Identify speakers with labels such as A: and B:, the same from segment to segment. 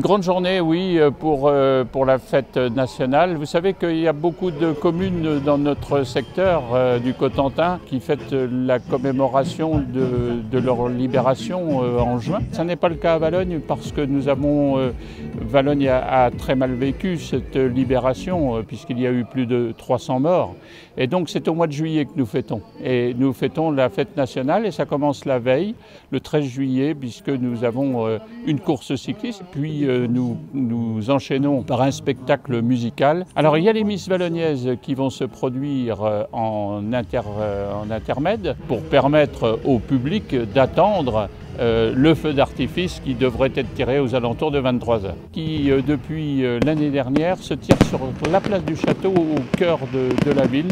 A: une grande journée, oui, pour, euh, pour la fête nationale. Vous savez qu'il y a beaucoup de communes dans notre secteur euh, du Cotentin qui fêtent la commémoration de, de leur libération euh, en juin. Ce n'est pas le cas à Valogne parce que nous avons, Valogne a, a, très mal vécu cette libération puisqu'il y a eu plus de 300 morts. Et donc c'est au mois de juillet que nous fêtons. Et nous fêtons la fête nationale et ça commence la veille, le 13 juillet, puisque nous avons une course cycliste. Puis nous, nous enchaînons par un spectacle musical. Alors il y a les Miss Valognaise qui vont se produire euh, euh, en intermède pour permettre au public d'attendre euh, le feu d'artifice qui devrait être tiré aux alentours de 23 heures, qui euh, depuis euh, l'année dernière se tire sur la place du château au cœur de la ville.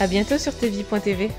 B: A bientôt sur tv.tv.